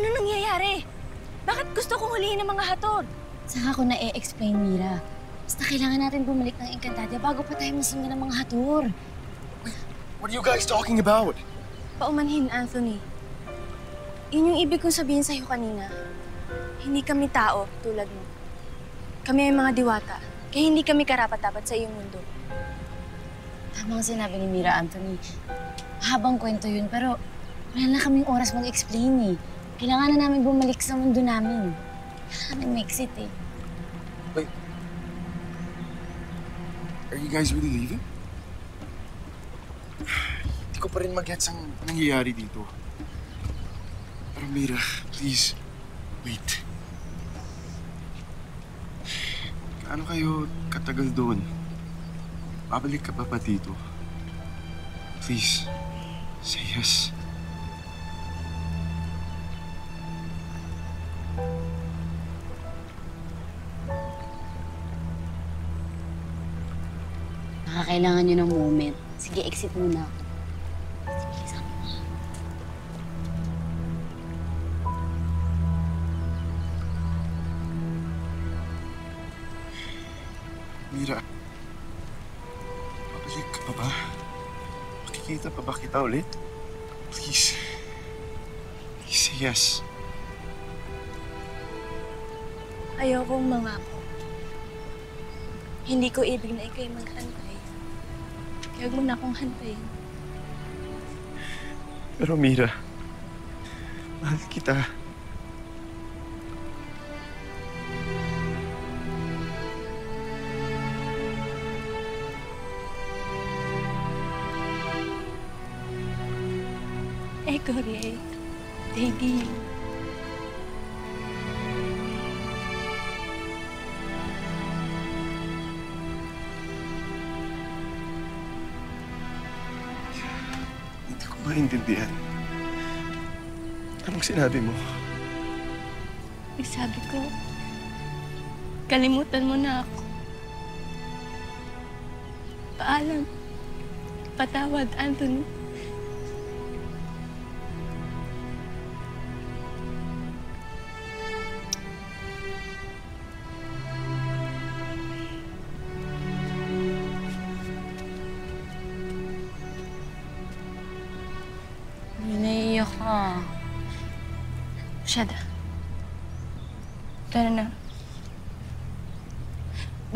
Ano nangyayari? Bakit gusto kong hulihin ng mga hatod? Saka ko na-e-explain, Mira. Basta kailangan natin bumalik ng Encantadia bago pa tayo masundan ng mga hatur. What are you guys talking about? Paumanhin, Anthony. Yun yung ibig kong sabihin sa'yo kanina. Hindi kami tao tulad mo. Kami ay mga diwata. Kaya hindi kami karapat-dapat sa iyong mundo. Tama ang sinabi ni Mira, Anthony. Habang kwento yun, pero wala na kaming oras mag-explain eh. Kailangan na namin bumalik sa mundo namin. Kailangan namin ma-exit eh. Wait. Are you guys really leaving? Hindi ko pa rin mag-gets ang nangyayari dito. Pero Mira, please, wait. Ano kayo katagal doon? Babalik ka pa ba dito? Please, say yes. Nakakailangan nyo ng moment. Sige, exit muna ako. Sige, sama mo. Mira, babalik ka pa ba? Makikita pa ba kita ulit? Please. Please say yes. Ayokong mangako. Hindi ko ibig na ikay maghantay. Kaya huwag mo na akong hantayin. Pero Mira, mahal kita. Eko, Ray. Baby. Maintindihan. Anong sinabi mo? Sabi ko, kalimutan mo na ako. Paalam. Patawad, Anthony. Naiiyak ka. Shada. Tara na.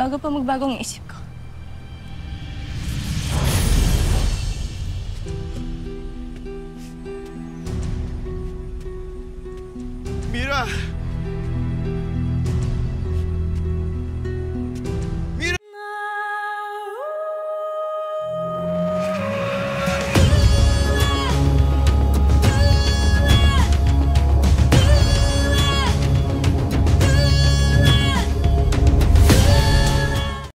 Bago pa magbagong isip ko. Mira!